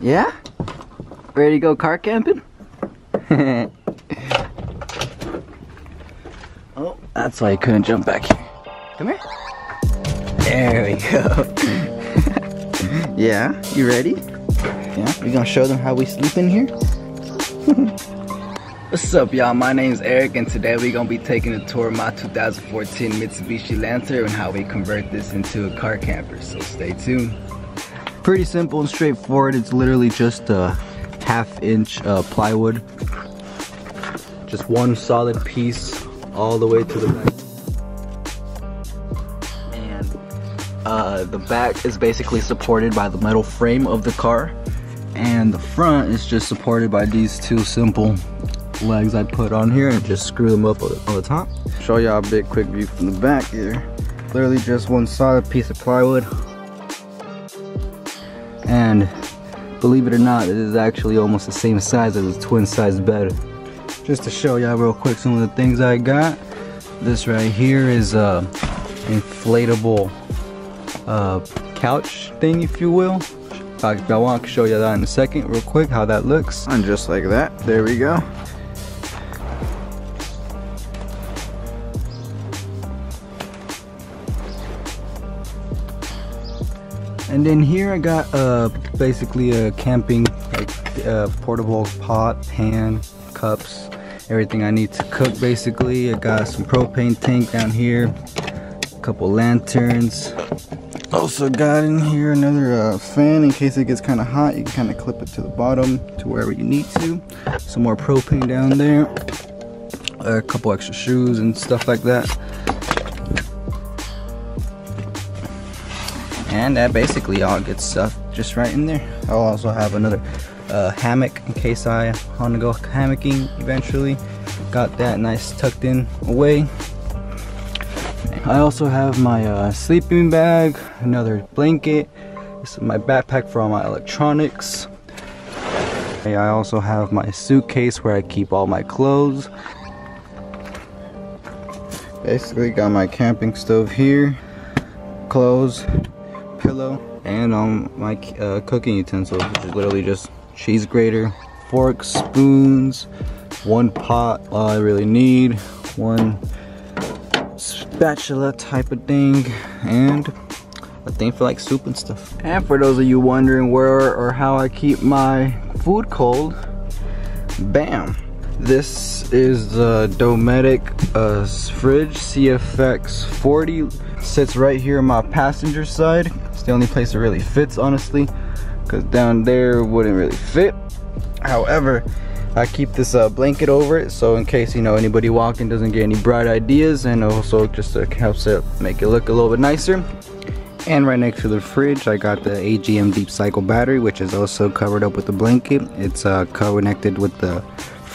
Yeah? Ready to go car camping? oh, that's why you couldn't jump back here. Come here. There we go. yeah, you ready? Yeah, we gonna show them how we sleep in here? What's up y'all, my name's Erik and today we're gonna be taking a tour of my 2014 Mitsubishi Lancer and how we convert this into a car camper, so stay tuned. Pretty simple and straightforward, it's literally just a half inch uh, plywood. Just one solid piece all the way to the back. And uh, the back is basically supported by the metal frame of the car and the front is just supported by these two simple legs I put on here and just screw them up on the top. Show y'all a big quick view from the back here. Literally just one solid piece of plywood. And believe it or not, it is actually almost the same size as a twin size bed. Just to show y'all real quick some of the things I got. This right here is a inflatable uh, couch thing, if you will. If I want to show you that in a second real quick how that looks. And just like that, there we go. And then here I got uh, basically a camping like uh, portable pot, pan, cups, everything I need to cook basically. I got some propane tank down here, a couple lanterns. Also got in here another uh, fan in case it gets kind of hot. You can kind of clip it to the bottom to wherever you need to. Some more propane down there. A couple extra shoes and stuff like that. And that basically all gets stuff just right in there. I'll also have another uh, hammock in case I want to go hammocking eventually. Got that nice tucked in away. I also have my uh, sleeping bag another blanket this is my backpack for all my electronics. I also have my suitcase where I keep all my clothes. Basically got my camping stove here clothes pillow and um my uh, cooking utensils which is literally just cheese grater forks spoons one pot all i really need one spatula type of thing and a thing for like soup and stuff. And for those of you wondering where or how i keep my food cold bam this is the Dometic uh, fridge CFX 40 sits right here on my passenger side. It's the only place it really fits honestly because down there wouldn't really fit. However I keep this uh, blanket over it so in case you know anybody walking doesn't get any bright ideas and also just uh, helps it make it look a little bit nicer. And right next to the fridge I got the AGM deep cycle battery which is also covered up with the blanket. It's uh, connected with the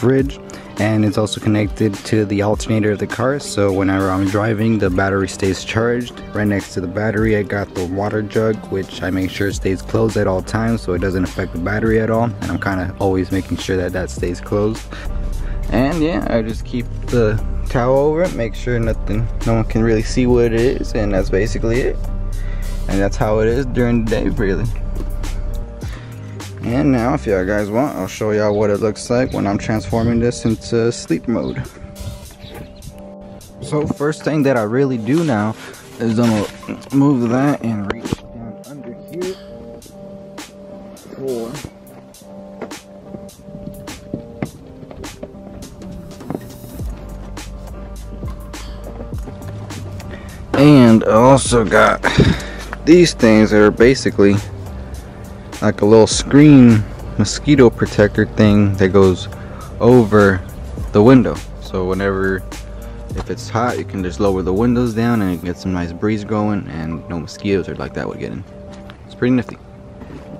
fridge and it's also connected to the alternator of the car. So whenever I'm driving the battery stays charged. Right next to the battery I got the water jug which I make sure stays closed at all times so it doesn't affect the battery at all. And I'm kind of always making sure that that stays closed. And yeah I just keep the towel over it make sure nothing no one can really see what it is and that's basically it. And that's how it is during the day really and now, if y'all guys want, I'll show y'all what it looks like when I'm transforming this into sleep mode. So first thing that I really do now is gonna move that and reach down under here for and I also got these things that are basically like a little screen mosquito protector thing that goes over the window. So whenever if it's hot you can just lower the windows down and get some nice breeze going and no mosquitoes or like that would get in. It's pretty nifty.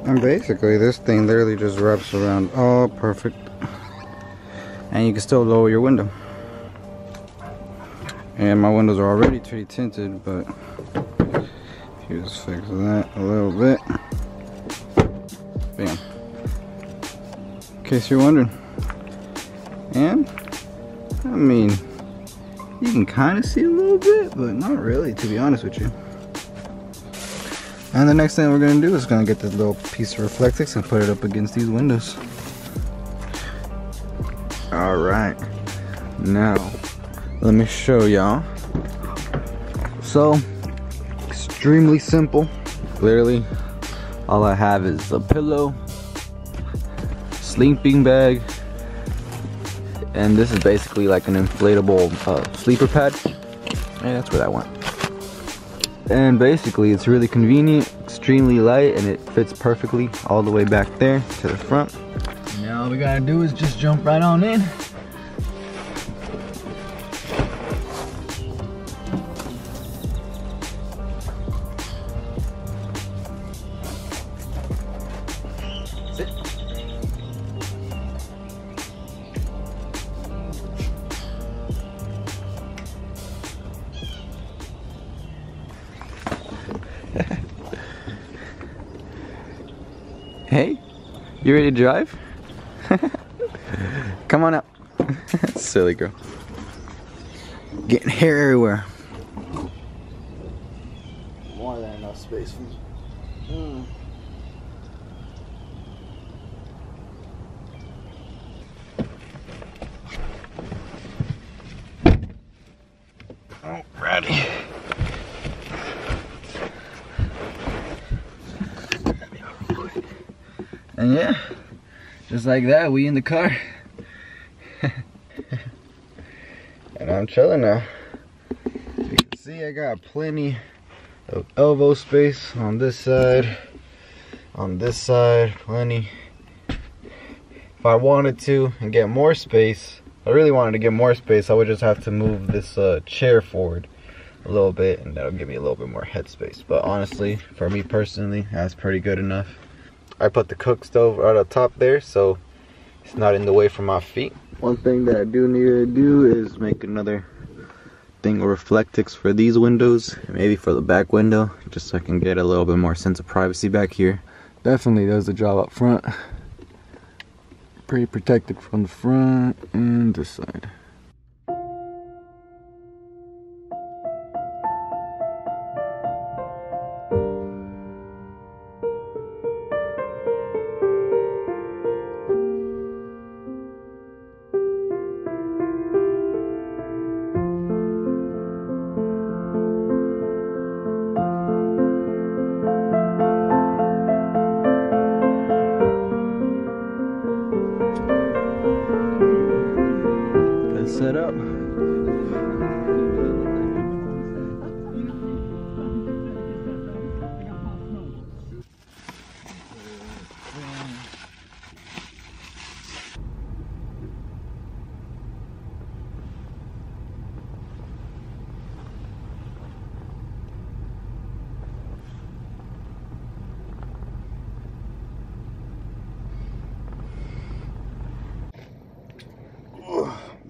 And basically this thing literally just wraps around. All perfect. And you can still lower your window. And my windows are already pretty tinted but you just fix that a little bit case you're wondering. And, I mean, you can kind of see a little bit, but not really, to be honest with you. And the next thing we're gonna do is gonna get this little piece of Reflectix and put it up against these windows. All right, now let me show y'all. So, extremely simple. Literally, all I have is a pillow, sleeping bag, and this is basically like an inflatable uh, sleeper pad. Hey, that's what I want. And basically, it's really convenient, extremely light, and it fits perfectly all the way back there to the front. Now all we gotta do is just jump right on in. Hey, you ready to drive? Come on up. Silly girl. Getting hair everywhere. More than enough space for me. Mm. And yeah, just like that, we in the car. and I'm chilling now. you can see, I got plenty of elbow space on this side, on this side, plenty. If I wanted to and get more space, I really wanted to get more space, I would just have to move this uh, chair forward a little bit and that'll give me a little bit more headspace. But honestly, for me personally, that's pretty good enough. I put the cook stove right up top there so it's not in the way for my feet. One thing that I do need to do is make another thing of Reflectix for these windows, maybe for the back window, just so I can get a little bit more sense of privacy back here. Definitely does the job up front. Pretty protected from the front and this side.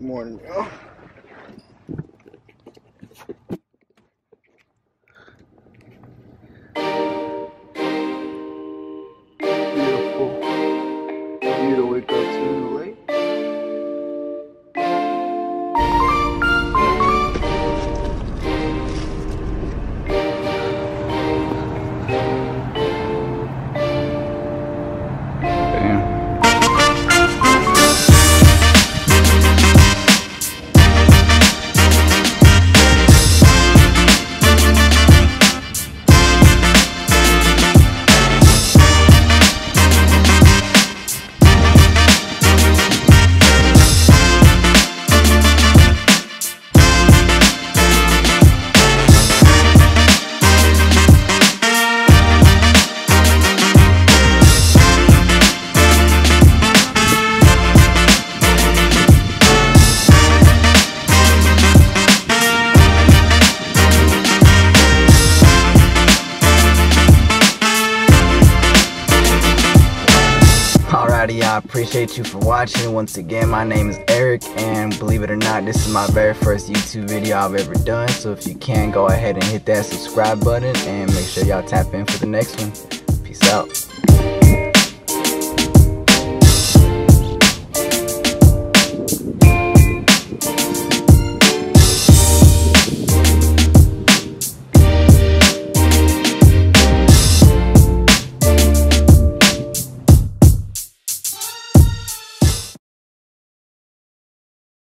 Morning, y'all. I appreciate you for watching. Once again, my name is Erik, and believe it or not, this is my very first YouTube video I've ever done. So if you can, go ahead and hit that subscribe button, and make sure y'all tap in for the next one. Peace out.